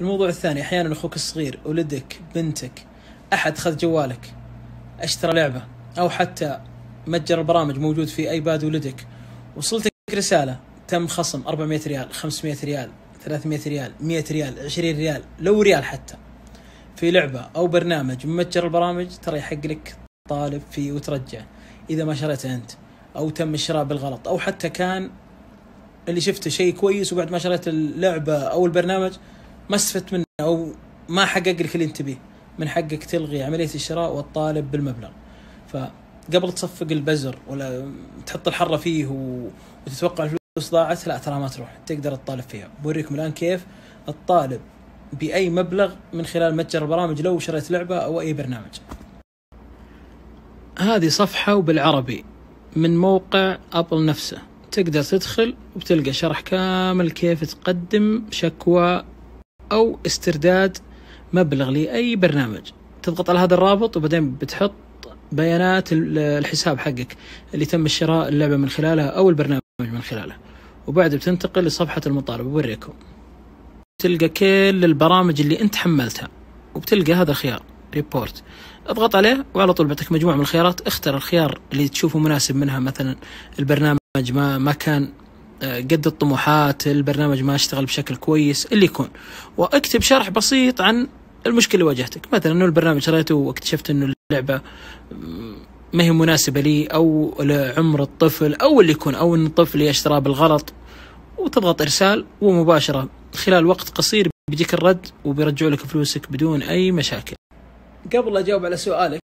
الموضوع الثاني أحيانا أخوك الصغير ولدك بنتك أحد خذ جوالك أشترى لعبة أو حتى متجر البرامج موجود في أيباد ولدك وصلتك رسالة تم خصم 400 ريال 500 ريال 300 ريال 100 ريال 20 ريال لو ريال حتى. في لعبة أو برنامج من متجر البرامج ترى يحق لك طالب فيه وترجع إذا ما شريته أنت أو تم الشراء بالغلط أو حتى كان اللي شفته شيء كويس وبعد ما شريت اللعبة أو البرنامج ما استفدت منه أو ما حقق لك اللي أنت تبيه. من حقك تلغي عملية الشراء والطالب بالمبلغ. فقبل تصفق البزر ولا تحط الحره فيه. وتتوقع الفلوس ضاعت لا ترى ما تروح. تقدر تطالب فيها. بوريكم الآن كيف الطالب بأي مبلغ من خلال متجر البرامج لو شريت لعبة أو أي برنامج. هذه صفحة وبالعربي من موقع أبل نفسه. تقدر تدخل وبتلقى شرح كامل كيف تقدم شكوى أو استرداد مبلغ لأي برنامج. تضغط على هذا الرابط وبعدين بتحط بيانات الحساب حقك اللي تم الشراء اللعبة من خلالها أو البرنامج من خلاله وبعد بتنتقل لصفحة المطالبه بوريكم تلقى كل البرامج اللي أنت حملتها وبتلقى هذا الخيار ريبورت. اضغط عليه وعلى طول بعطيك مجموعة من الخيارات. اختر الخيار اللي تشوفه مناسب منها مثلا البرنامج ما ما كان قد الطموحات البرنامج ما اشتغل بشكل كويس اللي يكون. واكتب شرح بسيط عن المشكلة اللي واجهتك. مثلا إنه البرنامج شريته واكتشفت إنه اللعبة ما هي مناسبة لي أو لعمر الطفل أو اللي يكون أو إن الطفل اشتراه بالغلط. وتضغط إرسال ومباشرة. خلال وقت قصير بيجيك الرد وبيرجعوا لك فلوسك بدون أي مشاكل. قبل أجاوب على سؤالك